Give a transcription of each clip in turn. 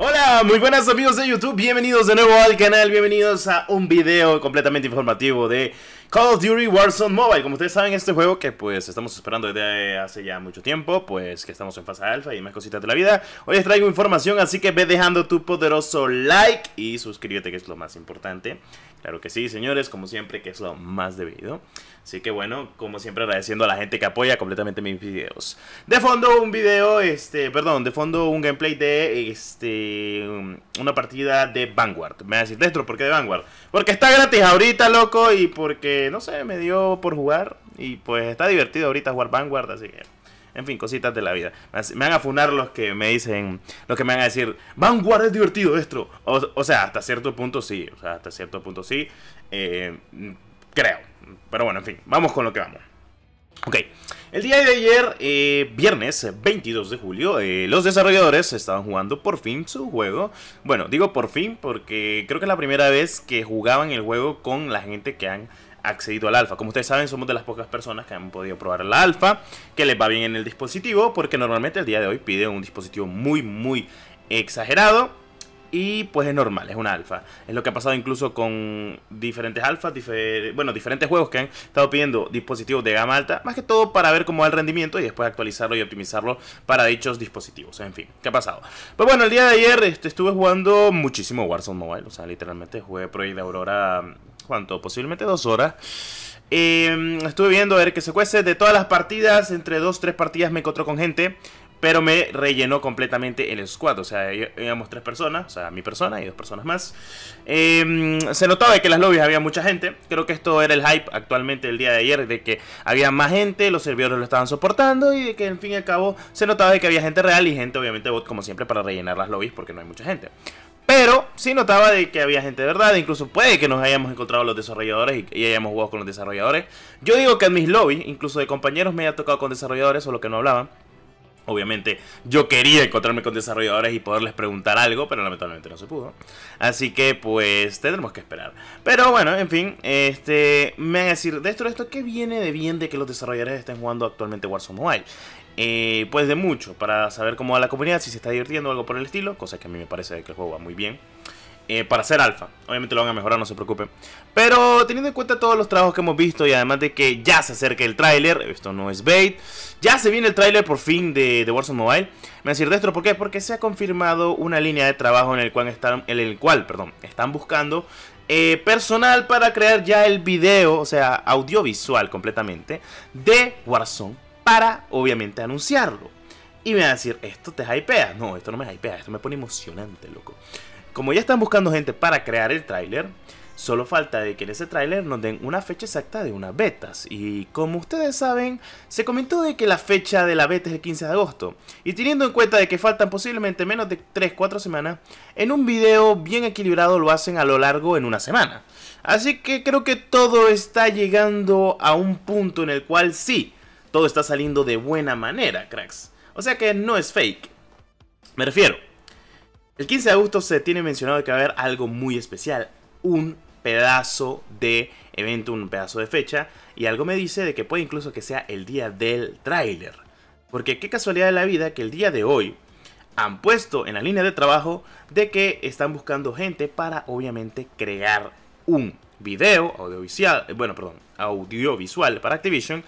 Hola, muy buenas amigos de YouTube, bienvenidos de nuevo al canal, bienvenidos a un video completamente informativo de Call of Duty Warzone Mobile. Como ustedes saben, este juego que pues estamos esperando desde hace ya mucho tiempo, pues que estamos en fase alfa y más cositas de la vida. Hoy les traigo información, así que ve dejando tu poderoso like y suscríbete que es lo más importante. Claro que sí, señores, como siempre, que es lo más debido. Así que bueno, como siempre agradeciendo a la gente que apoya completamente mis videos. De fondo un video, este, perdón, de fondo un gameplay de este una partida de Vanguard. Me va a decir, Destro, ¿por qué de Vanguard? Porque está gratis ahorita, loco, y porque, no sé, me dio por jugar. Y pues está divertido ahorita jugar Vanguard, así que... En fin, cositas de la vida. Me van a funar los que me dicen, los que me van a decir, Vanguard es divertido, Destro. O, sea, hasta cierto punto sí, o sea, hasta cierto punto sí. Eh, creo. Pero bueno, en fin, vamos con lo que vamos. Ok, el día de ayer, eh, viernes 22 de julio, eh, los desarrolladores estaban jugando por fin su juego. Bueno, digo por fin porque creo que es la primera vez que jugaban el juego con la gente que han accedido al alfa. Como ustedes saben, somos de las pocas personas que han podido probar la alfa, que les va bien en el dispositivo, porque normalmente el día de hoy pide un dispositivo muy, muy exagerado y pues es normal, es una alfa. Es lo que ha pasado incluso con diferentes alfas, bueno, diferentes juegos que han estado pidiendo dispositivos de gama alta, más que todo para ver cómo va el rendimiento y después actualizarlo y optimizarlo para dichos dispositivos. En fin, ¿qué ha pasado? Pues bueno, el día de ayer este, estuve jugando muchísimo Warzone Mobile, o sea, literalmente jugué Project Aurora, ¿cuánto? Posiblemente dos horas. Em, estuve viendo a ver que se cuece de todas las partidas, entre dos, tres partidas me encontró con gente pero me rellenó completamente el squad. O sea, íbamos tres personas, o sea, mi persona y dos personas más. Em, se notaba que en las lobbies había mucha gente. Creo que esto era el hype actualmente el día de ayer, de que había más gente, los servidores lo estaban soportando y de que en fin y al cabo se notaba de que había gente real y gente obviamente bot como siempre para rellenar las lobbies porque no hay mucha gente. Pero sí notaba de que había gente de verdad, incluso puede que nos hayamos encontrado los desarrolladores y, hayamos jugado con los desarrolladores. Yo digo que en mis lobbies, incluso de compañeros me haya tocado con desarrolladores, solo que no hablaban. Obviamente yo quería encontrarme con desarrolladores y poderles preguntar algo, pero lamentablemente no se pudo. Así que pues tendremos que esperar. Pero bueno, en fin, este me van a decir, de esto, de esto, ¿qué viene de bien de que los desarrolladores estén jugando actualmente Warzone Mobile? Eh, pues de mucho, para saber cómo va la comunidad, si se está divirtiendo o algo por el estilo, cosa que a mí me parece que el juego va muy bien. Eh, para ser alfa. Obviamente lo van a mejorar, no se preocupen. Pero teniendo en cuenta todos los trabajos que hemos visto y además de que ya se acerca el tráiler, esto no es bait, ya se viene el tráiler por fin de, Warzone Mobile. Me decir de esto, ¿por qué? Porque se ha confirmado una línea de trabajo en el cual están, en el cual, perdón, están buscando eh, personal para crear ya el video, o sea, audiovisual completamente, de Warzone para, obviamente, anunciarlo. Y me va a decir, ¿esto te hypea? No, esto no me hypea, esto me pone emocionante, loco. Como ya están buscando gente para crear el tráiler, solo falta de que en ese tráiler nos den una fecha exacta de unas betas. Y como ustedes saben, se comentó de que la fecha de la beta es el 15 de agosto. Y teniendo en cuenta de que faltan posiblemente menos de 3-4 semanas, en un video bien equilibrado lo hacen a lo largo en una semana. Así que creo que todo está llegando a un punto en el cual sí, todo está saliendo de buena manera, cracks. O sea que no es fake. Me refiero, el 15 de agosto se tiene mencionado que va a haber algo muy especial, un pedazo de evento, un pedazo de fecha, y algo me dice de que puede incluso que sea el día del tráiler. Porque qué casualidad de la vida que el día de hoy han puesto en la línea de trabajo de que están buscando gente para obviamente crear un video audiovisual, bueno, perdón, audiovisual para Activision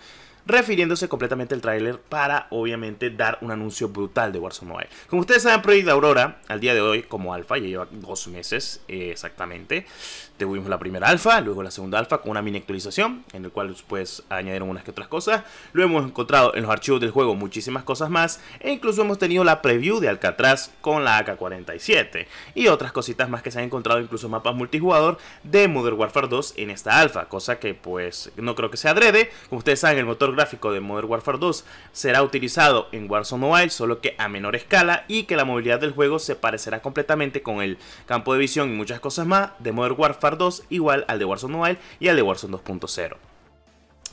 refiriéndose completamente al tráiler para obviamente dar un anuncio brutal de Warzone Mobile. Como ustedes saben, Project Aurora al día de hoy como alfa ya lleva dos meses eh, exactamente. Tuvimos la primera alfa, luego la segunda alfa con una mini actualización en el cual después añadieron unas que otras cosas. Luego hemos encontrado en los archivos del juego muchísimas cosas más e incluso hemos tenido la preview de Alcatraz con la AK-47 y otras cositas más que se han encontrado incluso mapas multijugador de Modern Warfare 2 en esta alfa, cosa que pues no creo que sea adrede. Como ustedes saben, el motor gráfico de Modern Warfare 2 será utilizado en Warzone Mobile, solo que a menor escala y que la movilidad del juego se parecerá completamente con el campo de visión y muchas cosas más de Modern Warfare 2 igual al de Warzone Mobile y al de Warzone 2.0.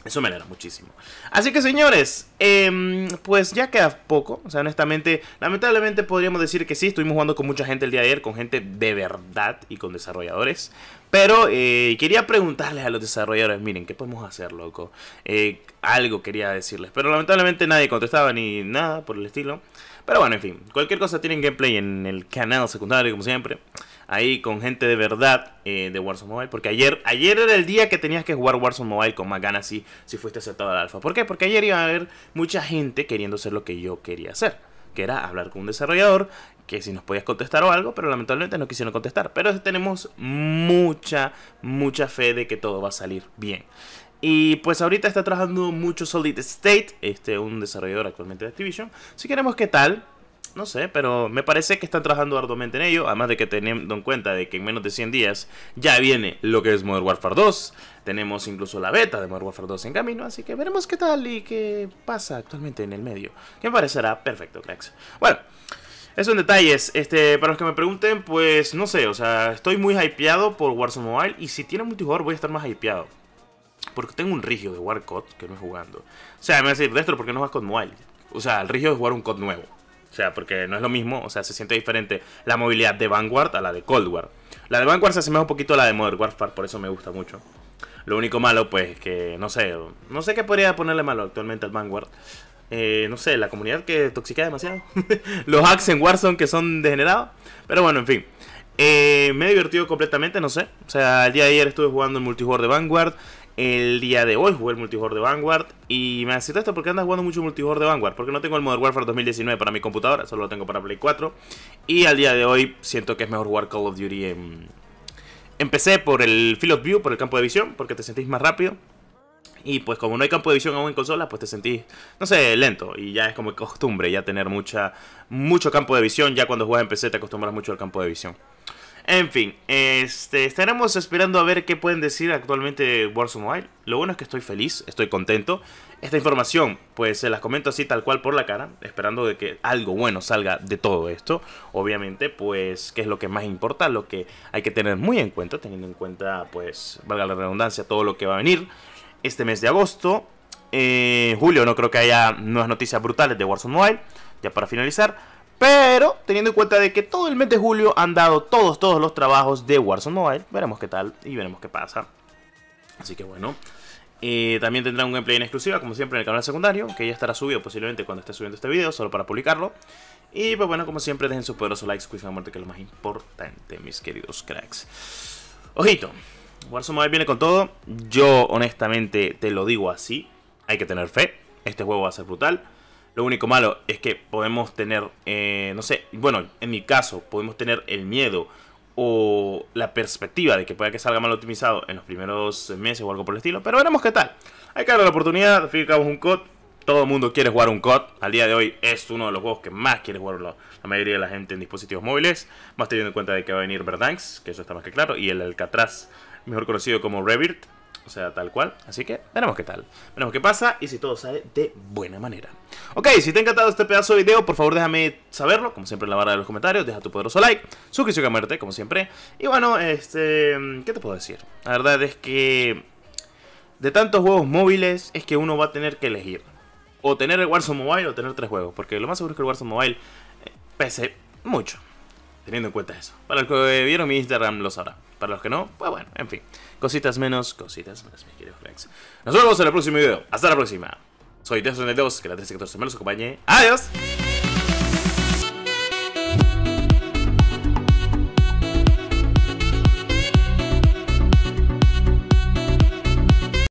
Eso me alegra muchísimo. Así que señores, em, pues ya queda poco. O sea, honestamente, lamentablemente podríamos decir que sí, estuvimos jugando con mucha gente el día de ayer, con gente de verdad y con desarrolladores. Pero eh, quería preguntarles a los desarrolladores, miren, ¿qué podemos hacer, loco? Eh, algo quería decirles, pero lamentablemente nadie contestaba ni nada por el estilo. Pero bueno, en fin, cualquier cosa tienen gameplay en el canal secundario, como siempre. Ahí con gente de verdad eh, de Warzone Mobile. Porque ayer, ayer era el día que tenías que jugar Warzone Mobile con más ganas si, si fuiste aceptado al alfa. ¿Por qué? Porque ayer iba a haber mucha gente queriendo hacer lo que yo quería hacer. Que era hablar con un desarrollador que si nos podías contestar o algo, pero lamentablemente no quisieron contestar. Pero tenemos mucha, mucha fe de que todo va a salir bien. Y pues ahorita está trabajando mucho Solid State, este, un desarrollador actualmente de Activision. Si queremos qué tal, no sé, pero me parece que están trabajando arduamente en ello. Además de que teniendo en cuenta de que en menos de 100 días ya viene lo que es Modern Warfare 2. Tenemos incluso la beta de Modern Warfare 2 en camino. Así que veremos qué tal y qué pasa actualmente en el medio. Que me parecerá perfecto, cracks. Bueno. Eso en detalles, este, para los que me pregunten, pues no sé, o sea, estoy muy hypeado por Warzone Mobile y si tiene multijugador voy a estar más hypeado. Porque tengo un rigio de jugar COD que no es jugando. O sea, me va a decir, Destro, ¿por qué no vas COD Mobile? O sea, el rigio de jugar un COD nuevo. O sea, porque no es lo mismo, o sea, se siente diferente la movilidad de Vanguard a la de Cold War. La de Vanguard se asemeja un poquito a la de Modern Warfare, por eso me gusta mucho. Lo único malo, pues, que no sé, no sé qué podría ponerle malo actualmente al Vanguard. Eh, no sé, la comunidad que toxica demasiado. Los hacks en Warzone que son degenerados. Pero bueno, en fin. Eh, me he divertido completamente, no sé. O sea, el día de ayer estuve jugando el multijugador de Vanguard. El día de hoy jugué el multijugador de Vanguard. Y me esto porque andas jugando mucho multijugador de Vanguard. Porque no tengo el Modern Warfare 2019 para mi computadora, solo lo tengo para Play 4. Y al día de hoy siento que es mejor jugar Call of Duty en. Empecé por el Field of View, por el campo de visión, porque te sentís más rápido. Y pues como no hay campo de visión aún en consola, pues te sentís, no sé, lento. Y ya es como costumbre ya tener mucha, mucho campo de visión. Ya cuando juegas en PC te acostumbras mucho al campo de visión. En fin, este, estaremos esperando a ver qué pueden decir actualmente Warzone Mobile. Lo bueno es que estoy feliz, estoy contento. Esta información, pues se las comento así tal cual por la cara, esperando de que algo bueno salga de todo esto. Obviamente, pues, ¿qué es lo que más importa? Lo que hay que tener muy en cuenta, teniendo en cuenta, pues, valga la redundancia, todo lo que va a venir este mes de agosto. Eh, julio no creo que haya nuevas noticias brutales de Warzone Mobile, ya para finalizar. Pero teniendo en cuenta de que todo el mes de julio han dado todos, todos los trabajos de Warzone Mobile, veremos qué tal y veremos qué pasa. Así que bueno. Eh, también tendrá un gameplay en exclusiva, como siempre, en el canal secundario, que ya estará subido posiblemente cuando esté subiendo este video, solo para publicarlo. Y pues bueno, como siempre, dejen su poderoso like, suscripción a muerte, que es lo más importante, mis queridos cracks. Ojito, Warzone Mobile viene con todo. Yo, honestamente, te lo digo así. Hay que tener fe. Este juego va a ser brutal. Lo único malo es que podemos tener, eh, no sé, bueno, en mi caso, podemos tener el miedo o la perspectiva de que pueda que salga mal optimizado en los primeros meses o algo por el estilo. Pero veremos qué tal. Hay que darle la oportunidad. Es un COD. Todo el mundo quiere jugar un COD. Al día de hoy es uno de los juegos que más quiere jugar la, mayoría de la gente en dispositivos móviles. Más teniendo en cuenta de que va a venir Verdansk, que eso está más que claro. Y el Alcatraz mejor conocido como Revirt, o sea, tal cual. Así que veremos qué tal. Veremos qué pasa y si todo sale de buena manera. Ok, si te ha encantado este pedazo de video, por favor déjame saberlo, como siempre en la barra de los comentarios. Deja tu poderoso like, suscríbete a muerte, como siempre. Y bueno, este, ¿qué te puedo decir? La verdad es que de tantos juegos móviles es que uno va a tener que elegir. O tener el Warzone Mobile o tener tres juegos. Porque lo más seguro es que el Warzone Mobile eh, pese mucho. Teniendo en cuenta eso. Para los que vieron mi Instagram lo sabrá. Para los que no, pues bueno, en fin. Cositas menos, cositas más, mis queridos flex. Nos vemos en el próximo video. Hasta la próxima. Soy Tess92, que la 1314 me los acompañe. ¡Adiós!